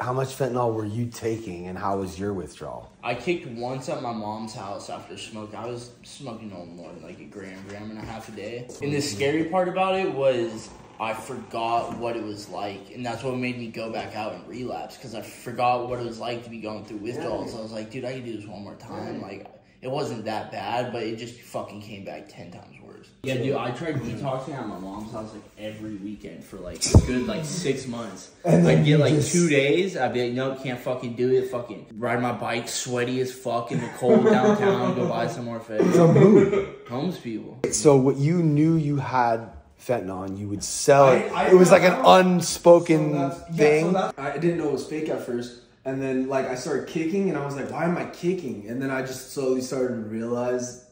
how much fentanyl were you taking, and how was your withdrawal? I kicked once at my mom's house after smoking. I was smoking no more than like a gram, gram and a half a day. And the scary part about it was I forgot what it was like, and that's what made me go back out and relapse because I forgot what it was like to be going through withdrawals. I was like, dude, I can do this one more time. Like, it wasn't that bad, but it just fucking came back ten times worse. Yeah, dude, I tried detoxing at my mom's house like every weekend for like a good like six months. And then I'd get like just- two days. I'd be like, no, can't fucking do it. Fucking ride my bike, sweaty as fuck in the cold downtown. go buy some more feds. From who? Homeless people. So what you knew you had fentanyl, and you would sell it. I- I it was like an unspoken So that's- yeah, thing. so I didn't know it was fake at first. And then like I started kicking and I was like, why am I kicking? And then I just slowly started to realize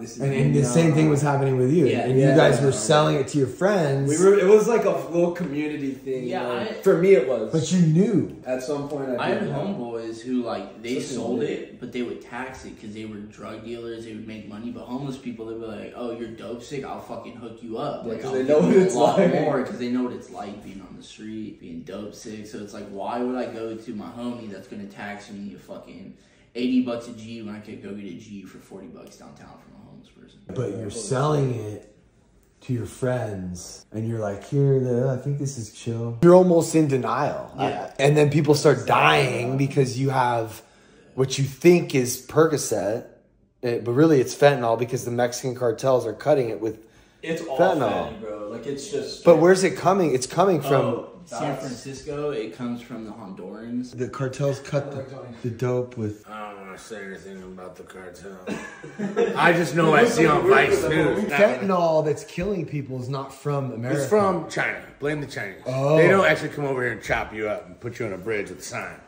this is and, and the same thing uh, was happening with you. Yeah. and you guys were selling it to your friends. We were it was like a little community thing. Yeah, like, I- for me it was. but you knew. at some point I, I had homeboys who like they Something sold weird. it, but they would tax it because they were drug dealers. They would make money, but homeless people they were like, "Oh, you're dope sick. I'll fucking hook you up." Yeah, Like 'cause they know what you a it's lot like. more because they know what it's like being on the street, being dope sick. So it's like, why would I go to my homie that's gonna tax me a fucking eighty bucks a G when I could go get a G for forty bucks downtown from a homeless person? But you're selling it to your friends, and you're like, "Here, the, I think this is chill." You're almost in denial, Yeah. and then people start dying because you have what you think is Percocet, eh, but really it's fentanyl because the Mexican cartels are cutting it with. It's all Fentanyl. fentanyl, bro. Like it's just But where's it coming? It's coming from Oh, San Francisco. It comes from the Hondurans. the cartels cut the, the dope with. I don't want to say anything about the cartel. I just know I see on Vice News. Fentanyl that's killing people is not from America. It's from China. Blame the Chinese. Oh. They don't actually come over here and chop you up and put you on a bridge with a sign.